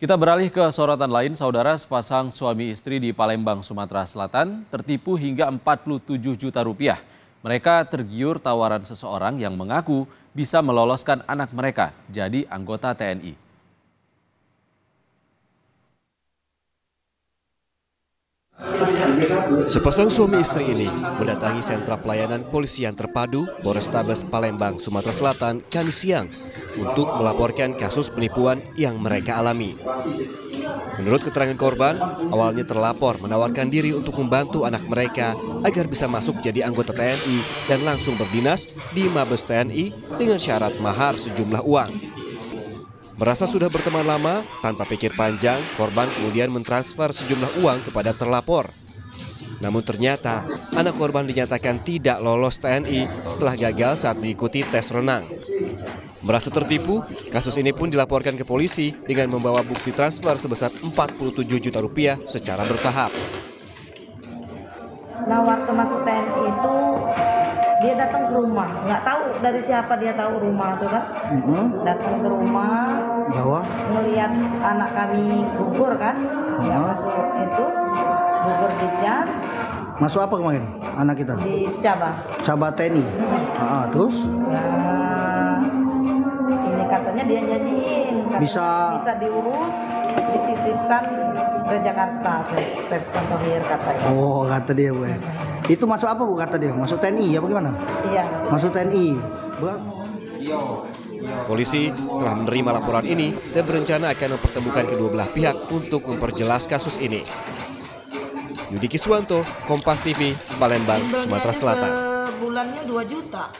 Kita beralih ke sorotan lain, saudara sepasang suami istri di Palembang, Sumatera Selatan tertipu hingga 47 juta rupiah. Mereka tergiur tawaran seseorang yang mengaku bisa meloloskan anak mereka jadi anggota TNI. Sepasang suami istri ini mendatangi sentra pelayanan polisian terpadu Polrestabes Palembang, Sumatera Selatan, Kamis siang untuk melaporkan kasus penipuan yang mereka alami. Menurut keterangan korban, awalnya terlapor menawarkan diri untuk membantu anak mereka agar bisa masuk jadi anggota TNI dan langsung berdinas di Mabes TNI dengan syarat mahar sejumlah uang. Merasa sudah berteman lama, tanpa pikir panjang, korban kemudian mentransfer sejumlah uang kepada terlapor. Namun ternyata anak korban dinyatakan tidak lolos TNI setelah gagal saat mengikuti tes renang. Merasa tertipu, kasus ini pun dilaporkan ke polisi dengan membawa bukti transfer sebesar 47 juta rupiah secara bertahap. Nah waktu masuk TNI itu dia datang ke rumah, nggak tahu dari siapa dia tahu rumah itu kan. Mm-hmm. Datang ke rumah, Bahwa ngelihat anak kami gugur kan, dia Hmm. masuk itu gugur di jas masuk apa kemarin anak kita? di secabang. Cabat TNI. Ah, terus Nah, ini katanya dia janjiin katanya Bisa- bisa diurus, disisipkan ke Jakarta, ke Preston Tohir katanya. oh kata dia bu. ya. Itu masuk apa bu kata dia? Masuk TNI apa gimana? Iya, maksudnya. Masuk TNI. Ber- Polisi telah menerima laporan ini dan berencana akan mempertemukan kedua belah pihak untuk memperjelas kasus ini. Yudi Kiswanto, Kompas TV, Palembang, Sumatera Selatan. Sebulannya 2 juta.